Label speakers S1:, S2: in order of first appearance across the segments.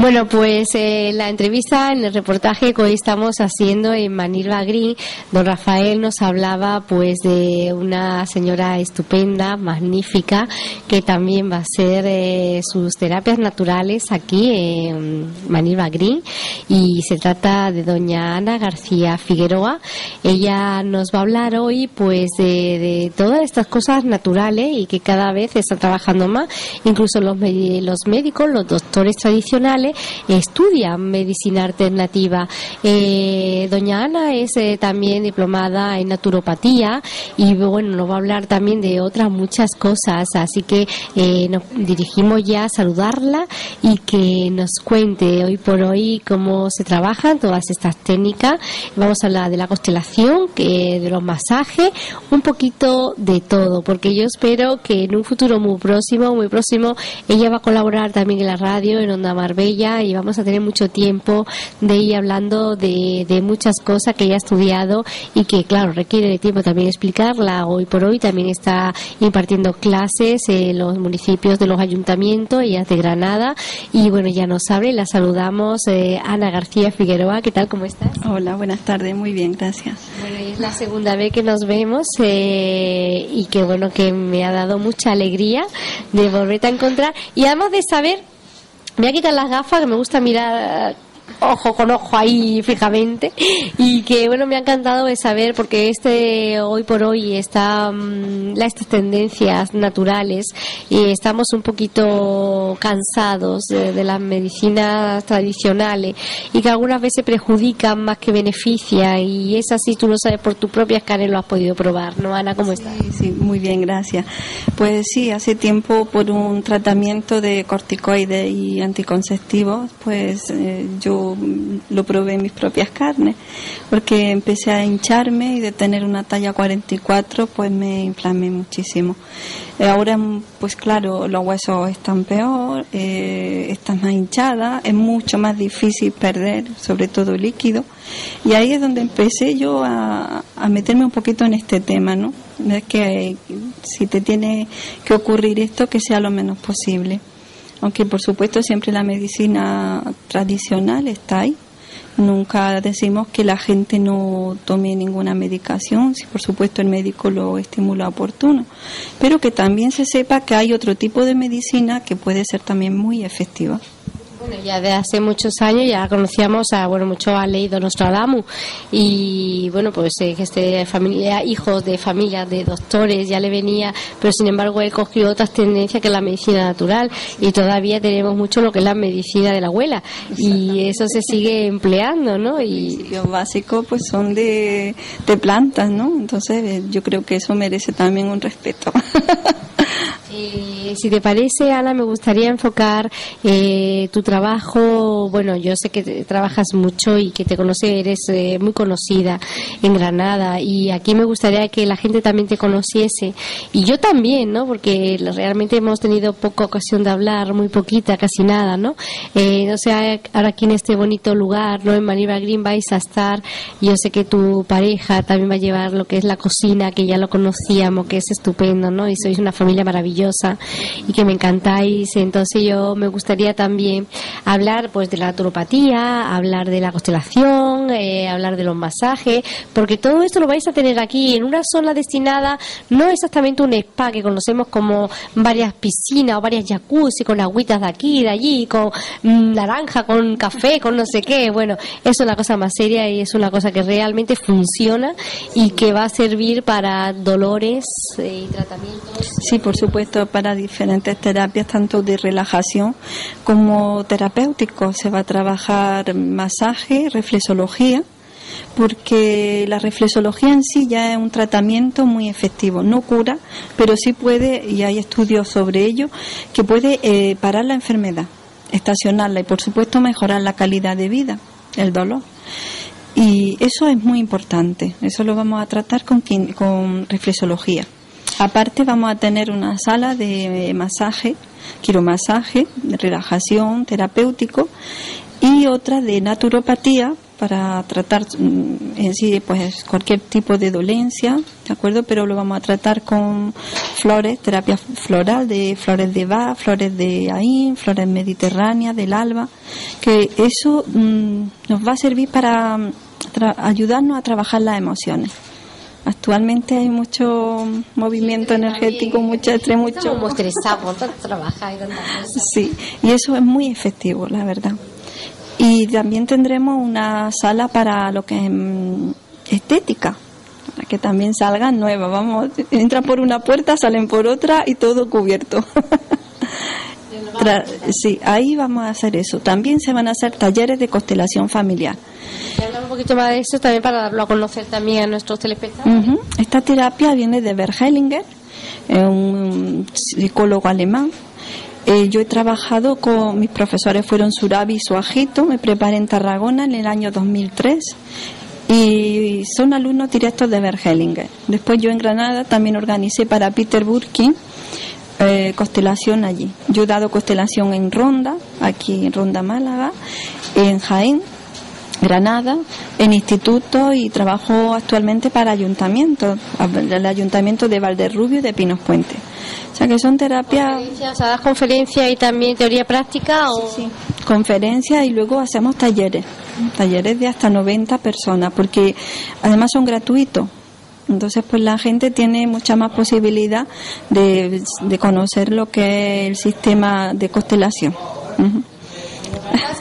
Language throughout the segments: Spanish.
S1: Bueno, pues eh, la entrevista en el reportaje que hoy estamos haciendo en Manilva Green, don Rafael nos hablaba pues de una señora estupenda, magnífica, que también va a hacer eh, sus terapias naturales aquí en Manilva Green y se trata de doña Ana García Figueroa. Ella nos va a hablar hoy pues de, de todas estas cosas naturales y que cada vez está trabajando más, incluso los, los médicos, los doctores tradicionales estudian medicina alternativa. Eh, doña Ana es eh, también diplomada en naturopatía y bueno, nos va a hablar también de otras muchas cosas, así que eh, nos dirigimos ya a saludarla y que nos cuente hoy por hoy cómo se trabajan todas estas técnicas. Vamos a hablar de la constelación, que de los masajes, un poquito de todo, porque yo espero que en un futuro muy próximo, muy próximo, ella va a colaborar también en la radio, en Onda Marbella, y vamos a tener mucho tiempo de ir hablando de, de muchas cosas que ella ha estudiado y que, claro, requiere de tiempo también explicarla. Hoy por hoy también está impartiendo clases en los municipios de los ayuntamientos, ella es de Granada, y bueno, ya nos abre, la saludamos, eh, Ana García Figueroa, ¿qué tal? ¿Cómo estás?
S2: Hola, buenas tardes, muy bien, gracias.
S1: Bueno, es la segunda vez que nos vemos eh, y que bueno, que me ha dado mucha alegría de volverte a encontrar y además de saber, me voy a quitar las gafas que me gusta mirar ojo con ojo ahí fijamente y que bueno me ha encantado de saber porque este hoy por hoy está mm, estas tendencias naturales y estamos un poquito cansados de, de las medicinas tradicionales y que algunas veces perjudican más que beneficia y es así tú lo sabes por tu propia cara y lo has podido probar ¿no Ana? ¿cómo estás?
S2: Sí, sí, muy bien, gracias. Pues sí, hace tiempo por un tratamiento de corticoides y anticonceptivos, pues eh, yo lo probé en mis propias carnes, porque empecé a hincharme y de tener una talla 44, pues me inflamé muchísimo. Eh, ahora, pues claro, los huesos están peor, eh, están más hinchadas, es mucho más difícil perder, sobre todo líquido. Y ahí es donde empecé yo a, a meterme un poquito en este tema, ¿no? Es que eh, si te tiene que ocurrir esto, que sea lo menos posible. Aunque por supuesto siempre la medicina tradicional está ahí. Nunca decimos que la gente no tome ninguna medicación, si por supuesto el médico lo estimula oportuno, pero que también se sepa que hay otro tipo de medicina que puede ser también muy efectiva.
S1: Bueno, ya de hace muchos años ya conocíamos a, bueno, mucho ha leído Nostradamus y, bueno, pues eh, que este familia, hijos de familias de doctores ya le venía, pero sin embargo él cogió otras tendencias que la medicina natural y todavía tenemos mucho lo que es la medicina de la abuela y eso se sigue empleando, ¿no? Y
S2: Los básicos pues son de, de plantas, ¿no? Entonces eh, yo creo que eso merece también un respeto.
S1: Eh, si te parece, Ana, me gustaría enfocar eh, tu trabajo. Bueno, yo sé que trabajas mucho y que te conoce, eres eh, muy conocida en Granada y aquí me gustaría que la gente también te conociese y yo también, ¿no? Porque realmente hemos tenido poca ocasión de hablar, muy poquita, casi nada, ¿no? Eh, no sé, ahora aquí en este bonito lugar, ¿no? En Maniva Green vais a estar. Yo sé que tu pareja también va a llevar lo que es la cocina, que ya lo conocíamos, que es estupendo, ¿no? Y sois una familia maravillosa y que me encantáis. Entonces yo me gustaría también hablar pues de la naturopatía, hablar de la constelación, eh, hablar de los masajes, porque todo esto lo vais a tener aquí en una zona destinada, no exactamente un spa que conocemos como varias piscinas o varias jacuzzi con agüitas de aquí, de allí, con mm, naranja, con café, con no sé qué. Bueno, eso es una cosa más seria y es una cosa que realmente funciona y que va a servir para dolores eh, y tratamientos.
S2: Sí, por supuesto, para diferentes terapias, tanto de relajación como terapéuticos. Se va a trabajar masaje, reflexología, porque la reflexología en sí ya es un tratamiento muy efectivo. No cura, pero sí puede, y hay estudios sobre ello, que puede eh, parar la enfermedad, estacionarla y, por supuesto, mejorar la calidad de vida, el dolor. Y eso es muy importante. Eso lo vamos a tratar con, con reflexología. Aparte vamos a tener una sala de masaje, quiromasaje, relajación, terapéutico y otra de naturopatía para tratar mm, en sí pues cualquier tipo de dolencia, ¿de acuerdo? Pero lo vamos a tratar con flores, terapia floral de flores de Bach, flores de Ain, flores mediterráneas, del alba, que eso mm, nos va a servir para mm, ayudarnos a trabajar las emociones. Actualmente hay mucho movimiento energético, mucho estrés, mucho... Sí, y eso es muy efectivo, la verdad. Y también tendremos una sala para lo que es mm, estética, para que también salgan nuevas. Vamos, entran por una puerta, salen por otra y todo cubierto. sí, ahí vamos a hacer eso. También se van a hacer talleres de constelación familiar.
S1: un poquito más de eso también para darlo a conocer también a nuestros telespectadores.
S2: Esta terapia viene de Bert Hellinger, un psicólogo alemán eh, yo he trabajado con mis profesores, fueron Surabi y Suajito, me preparé en Tarragona en el año 2003 y son alumnos directos de Bergelinger. Después yo en Granada también organicé para Peter Burkin eh, constelación allí. Yo he dado constelación en Ronda, aquí en Ronda Málaga, en Jaén, Granada, en instituto y trabajo actualmente para ayuntamientos, el ayuntamiento de Valderrubio y de Pinos Puente. Sea que son terapias.
S1: O sea, das conferencia y también teoría práctica o.
S2: Sí, conferencias y luego hacemos talleres, talleres de hasta 90 personas, porque además son gratuitos. Entonces, pues la gente tiene mucha más posibilidad de, conocer lo que es el sistema de constelación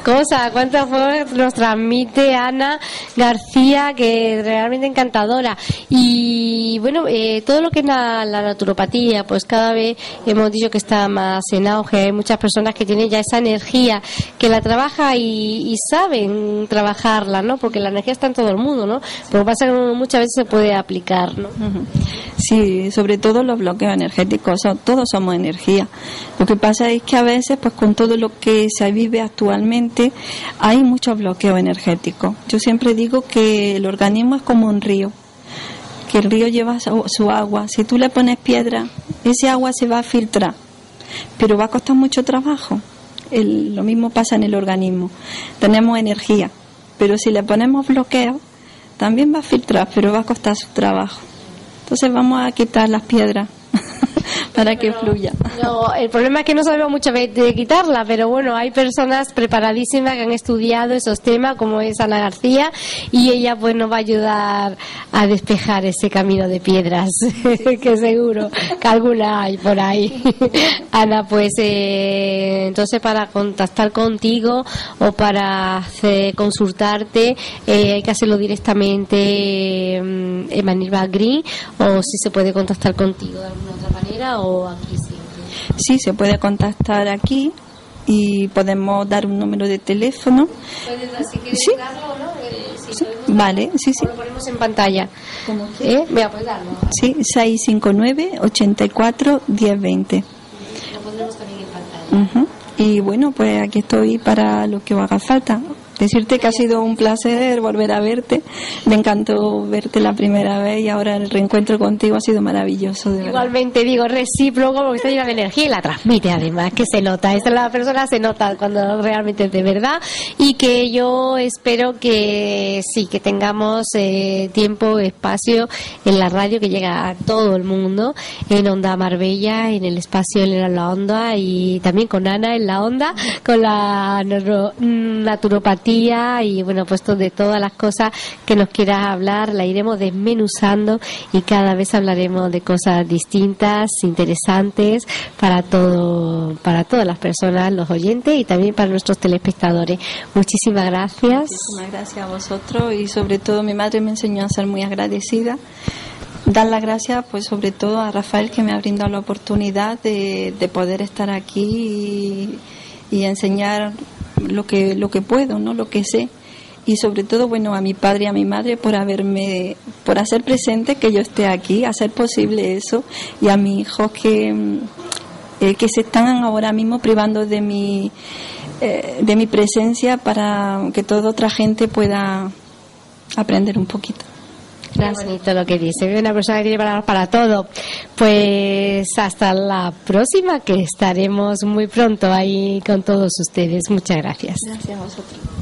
S1: cosas, cuántas cosas nos transmite Ana García, que es realmente encantadora. Y bueno, eh, todo lo que es la, naturopatía, pues cada vez hemos dicho que está más en auge. Hay muchas personas que tienen ya esa energía, que la trabaja y, saben trabajarla, ¿no? Porque la energía está en todo el mundo, ¿no? Pero pasa que muchas veces se puede aplicar, ¿no?
S2: Sí, sobre todo los bloqueos energéticos, todos somos energía. Lo que pasa es que a veces, pues con todo lo que se vive actualmente, hay mucho bloqueo energético. Yo siempre digo que el organismo es como un río, que el río lleva su, agua. Si tú le pones piedra, ese agua se va a filtrar, pero va a costar mucho trabajo. lo mismo pasa en el organismo. Tenemos energía, pero si le ponemos bloqueo, también va a filtrar, pero va a costar su trabajo. Entonces vamos a quitar las piedras para que fluya.
S1: No, el problema es que no sabemos mucho de quitarla, pero bueno, hay personas preparadísimas que han estudiado esos temas, como es Ana García, y ella pues nos va a ayudar a despejar ese camino de piedras, que seguro que alguna hay por ahí. Ana, pues eh, entonces para contactar contigo o para consultarte, eh, hay que hacerlo directamente en Manilva Green o si se puede contactar contigo de alguna otra manera o aquí
S2: Sí, se puede contactar aquí y podemos dar un número de teléfono.
S1: ¿Sí?
S2: sí. Vale, sí, sí.
S1: lo ponemos en pantalla. ¿Cómo? ¿Eh?
S2: pues darlo. Sí, 659 84 1020.
S1: Lo pondremos también en pantalla.
S2: Y bueno, pues aquí estoy para lo que os haga falta. Decirte que ha sido un placer volver a verte. Me encantó verte la primera vez y ahora el reencuentro contigo ha sido maravilloso.
S1: Igualmente digo recíproco porque está llena de energía y la transmite además, que se nota. Esta la persona se nota cuando realmente es de verdad y que yo espero que sí, que tengamos eh, tiempo, espacio en la radio que llega a todo el mundo, en Onda Marbella, en el espacio en la onda y también con Ana en la onda, con la naturopatía y bueno, pues de todas las cosas que nos quieras hablar, la iremos desmenuzando y cada vez hablaremos de cosas distintas, interesantes para todo, para todas las personas, los oyentes y también para nuestros telespectadores. Muchísimas gracias.
S2: Muchísimas gracias a vosotros y sobre todo mi madre me enseñó a ser muy agradecida dar las gracias pues sobre todo a Rafael que me ha brindado la oportunidad de, poder estar aquí y, y, enseñar lo que, lo que puedo, ¿no? Lo que sé. Y sobre todo, bueno, a mi padre y a mi madre por haberme, por hacer presente que yo esté aquí, hacer posible eso. Y a mis hijos que, mm, eh, que se están ahora mismo privando de mi, eh, de mi presencia para que toda otra gente pueda aprender un poquito.
S1: Gracias. bonito lo que dice, una persona que tiene palabras para todo. Pues hasta la próxima, que estaremos muy pronto ahí con todos ustedes. Muchas gracias.
S2: Gracias a vosotros.